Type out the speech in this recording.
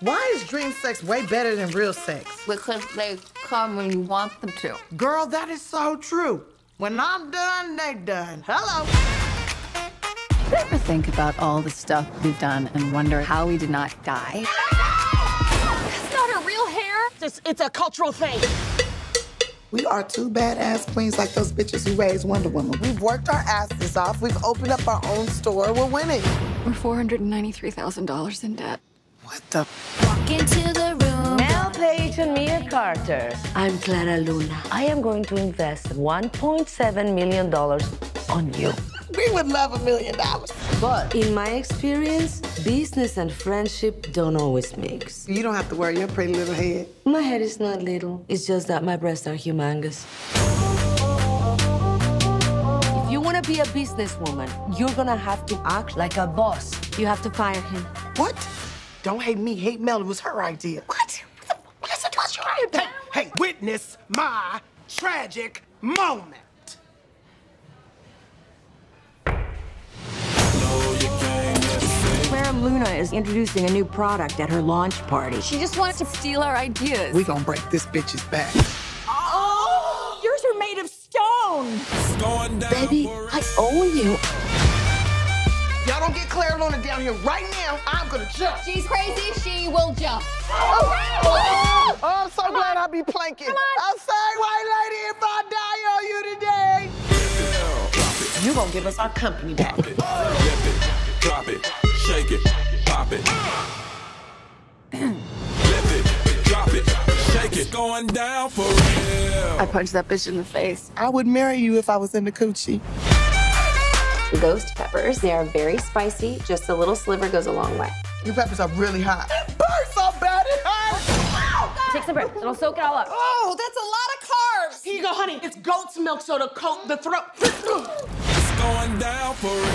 Why is dream sex way better than real sex? Because they come when you want them to. Girl, that is so true. When I'm done, they done. Hello. You ever think about all the stuff we've done and wonder how we did not die? That's not her real hair. It's, it's a cultural thing. We are two badass queens like those bitches who raised Wonder Woman. We've worked our asses off. We've opened up our own store. We're winning. We're $493,000 in debt. What the? Walk into the room. Mel Paige and Mia Carter. I'm Claire Luna. I am going to invest $1.7 million on you. We would love a million dollars. But in my experience, business and friendship don't always mix. You don't have to worry your pretty little head. My head is not little. It's just that my breasts are humongous. If you want to be a businesswoman, you're gonna have to act like a boss. You have to fire him. What? Don't hate me. Hate Mel. It was her idea. What? Listen to us. Hey, hey, witness my tragic moment. Claire Luna is introducing a new product at her launch party. She just wants to steal our ideas. We gonna break this bitch's back. Oh, yours are made of stone. Baby, I own you. Y'all don't get Claire Luna down here right now. I'm gonna jump. She's crazy. She will jump. Oh, oh, oh I'm so glad I be planking. I'm sorry, white lady, if I die on you today. You gonna give us our company back. Drop it, shake it, pop it. Flip it, drop it, shake it. Going down for real. I punched that bitch in the face. I would marry you if I was in the coochie. Ghost peppers. They are very spicy. Just a little sliver goes a long way. Your peppers are really hot. It burns so bad it hurts. Take some breath. It'll soak it all up. Oh, that's a lot of carbs. Here you go, honey. It's goat's milk, so to coat the throat. It's going down for real.